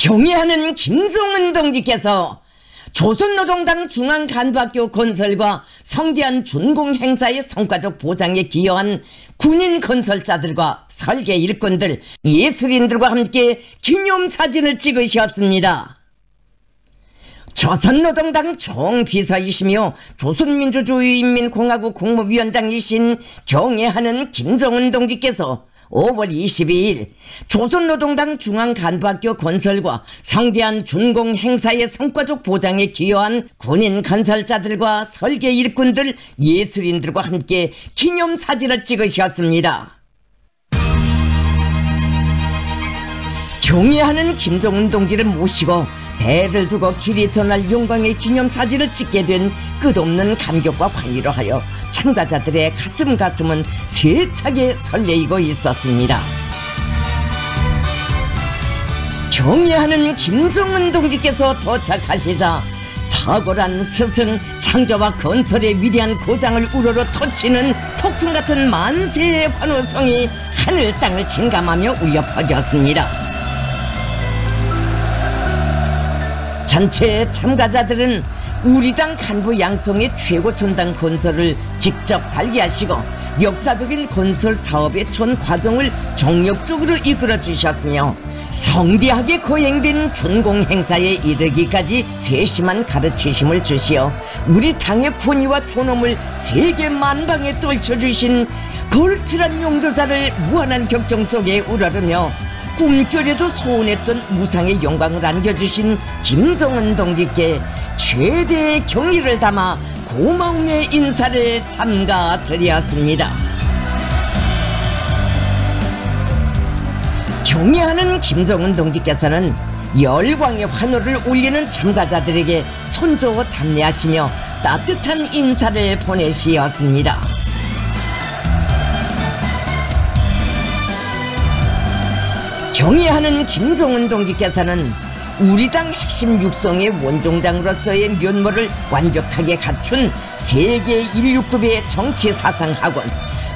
경애하는 김종은 동지께서 조선노동당 중앙간부학교 건설과 성대한 준공 행사의 성과적 보장에 기여한 군인 건설자들과 설계 일꾼들, 예술인들과 함께 기념 사진을 찍으셨습니다. 조선노동당 총비서이시며 조선민주주의인민공화국 국무위원장이신 경애하는 김정은 동지께서 5월 22일 조선노동당 중앙간부학교 건설과 성대한 준공 행사의 성과적 보장에 기여한 군인 건설자들과 설계 일꾼들, 예술인들과 함께 기념사진을 찍으셨습니다. 경애하는 김정은 동지를 모시고 대를 두고 길이 전할 용광의 기념사진을 찍게 된 끝없는 감격과 관의로 하여 참가자들의 가슴 가슴은 세차게 설레이고 있었습니다. 경애하는 김정은 동지께서 도착하시자 탁월한 스승 창조와 건설의 위대한 고장을 우러러 터치는 폭풍 같은 만세의 환호성이 하늘 땅을 진감하며 울려 퍼졌습니다. 전체 참가자들은 우리 당 간부 양성의 최고 전당 건설을 직접 발기하시고 역사적인 건설 사업의 전 과정을 정력적으로 이끌어 주셨으며 성대하게 거행된 준공 행사에 이르기까지 세심한 가르치심을 주시어 우리 당의 권위와 존엄을 세계 만방에 떨쳐주신 걸출한 용도자를 무한한 격정 속에 우러르며 꿈결에도 소원했던 무상의 영광을 안겨주신 김정은 동지께 최대의 경의를 담아 고마움의 인사를 삼가 드렸습니다. 경애하는 김정은 동지께서는 열광의 환호를 올리는 참가자들에게 손조 담례하시며 따뜻한 인사를 보내시었습니다. 경애하는 김종은 동지께서는 우리 당 핵심 육성의 원종장으로서의 면모를 완벽하게 갖춘 세계 인류급의 정치 사상 학원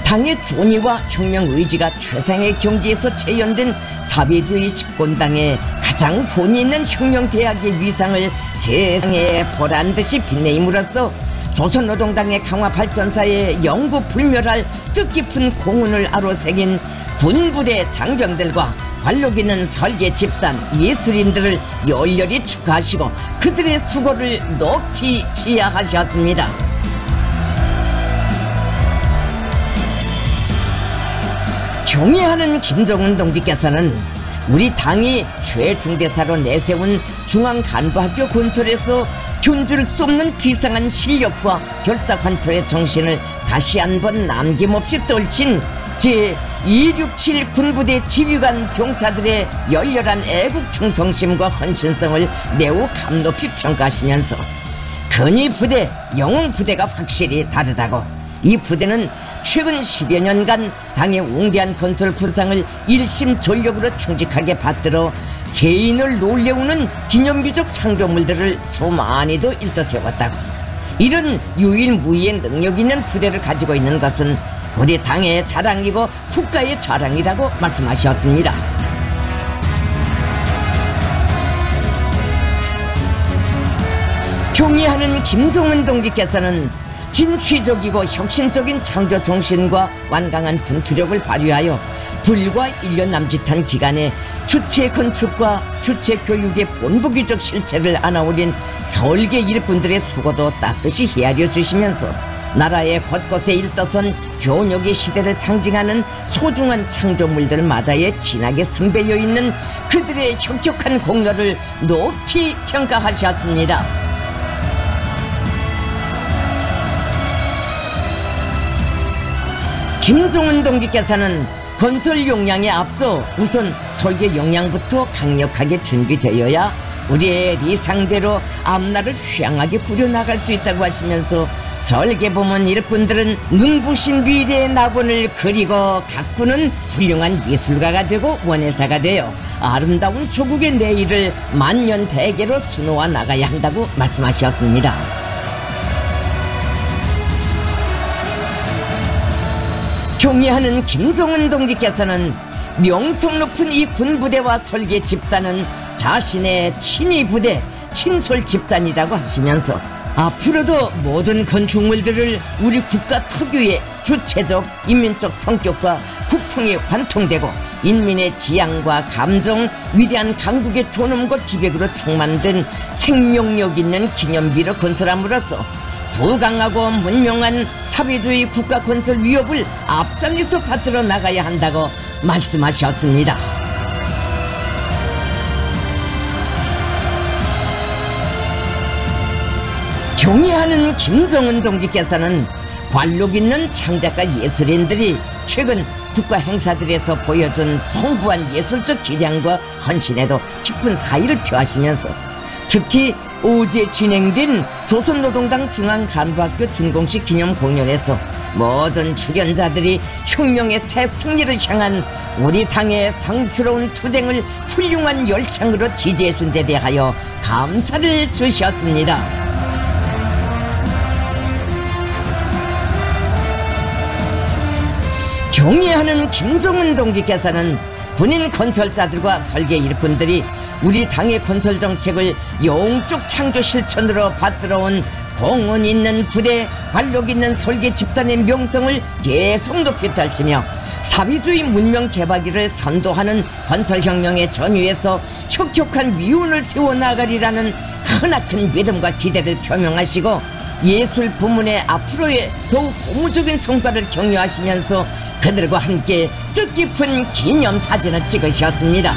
당의 존의와 혁명 의지가 최상의 경지에서 재현된 사회주의 집권당의 가장 권위 있는 혁명 대학의 위상을 세상에 보란 듯이 빛내임으로써 조선노동당의 강화 발전사에 영구 불멸할 뜻깊은 공헌을 아로새긴 군부대 장병들과 관록 있는 설계 집단 예술인들을 열렬히 축하하시고 그들의 수고를 높이 지하하셨습니다. 경애하는 김정은 동지께서는 우리 당이 최중대사로 내세운 중앙간부학교 건설에서 수 없는 비상한 실력과 결사관철의 정신을 다시 한번 남김없이 떨친 제267 군부대 지휘관 병사들의 열렬한 애국 충성심과 헌신성을 매우 감높이 평가하시면서 근위 부대, 영웅 부대가 확실히 다르다고 이 부대는 최근 10여 년간 당의 웅대한 건설 구상을 일심 전력으로 충직하게 받들어 세인을 놀래우는 기념비적 창조물들을 수많이도 일떠세웠다고 이런 유일무이의 능력 있는 부대를 가지고 있는 것은 우리 당의 자랑이고 국가의 자랑이라고 말씀하셨습니다. 경의하는 김종은 동지께서는 진취적이고 혁신적인 창조 정신과 완강한 분투력을 발휘하여 불과 1년 남짓한 기간에 주체 건축과 주체 교육의 본보기적 실체를 안아올린 설계 일꾼들의 수고도 따뜻이 헤아려 주시면서 나라의 곳곳에 일떠선 교역의 시대를 상징하는 소중한 창조물들 마다에 진하게 선배여 있는 그들의 혁혁한 공로를 높이 평가하셨습니다. 김종은 동지께서는 건설 용량에 앞서 우선 설계 용량부터 강력하게 준비되어야 우리의 리상대로 앞날을 휘황하게 꾸려나갈 수 있다고 하시면서 설계보문 일꾼들은 눈부신 미래의 낙원을 그리고 가꾸는 훌륭한 미술가가 되고 원예사가 되어 아름다운 조국의 내일을 만년 대계로 수놓아 나가야 한다고 말씀하셨습니다. 경의하는 김종은 동지께서는 명성 높은 이 군부대와 설계 집단은 자신의 친위 부대 친솔 집단이라고 하시면서 앞으로도 모든 건축물들을 우리 국가 특유의 주체적 인민적 성격과 국풍에 관통되고 인민의 지향과 감정 위대한 강국의 존엄과 기백으로 충만된 생명력 있는 기념비로 건설함으로써 부강하고 문명한 사회주의 국가 건설 위협을 앞장에서 받들어 나가야 한다고 말씀하셨습니다. 경의하는 김정은 동지께서는 관록 있는 창작가 예술인들이 최근 국가 행사들에서 보여준 풍부한 예술적 기량과 헌신에도 깊은 사의를 표하시면서 특히 어제 진행된 조선노동당 중앙간부학교 준공식 기념 공연에서 모든 출연자들이 혁명의 새 승리를 향한 우리 당의 성스러운 투쟁을 훌륭한 열창으로 지지해 준 데 대하여 감사를 주셨습니다. 경의하는 김정은 동지께서는 군인 건설자들과 설계 일꾼들이 우리 당의 건설 정책을 영적 창조 실천으로 받들어온 공헌 있는 부대, 관력 있는 설계 집단의 명성을 계속 높이 떨치며 사회주의 문명 개발기를 선도하는 건설혁명의 전위에서 혁혁한 미운을 세워나가리라는 크나큰 믿음과 기대를 표명하시고 예술 부문의 앞으로의 더욱 고무적인 성과를 격려하시면서 그들과 함께 뜻깊은 기념사진을 찍으셨습니다.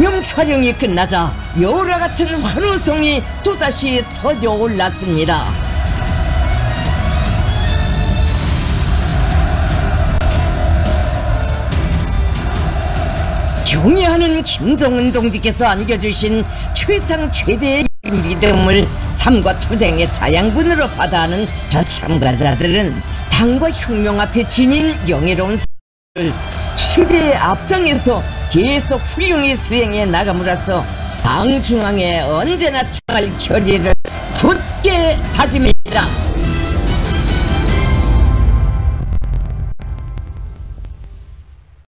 기념 촬영이 끝나자 여우라 같은 환호성이 또다시 터져 올랐습니다. 경의하는 김정은 동지께서 안겨주신 최상 최대의 믿음을 삶과 투쟁의 자양분으로 받아하는 저 참가자들은 당과 혁명 앞에 지닌 영예로운 을 시대의 앞장에서 계속 훌륭히 수행해 나감으로써 당 중앙에 언제나 충할 결의를 굳게 다짐합니다.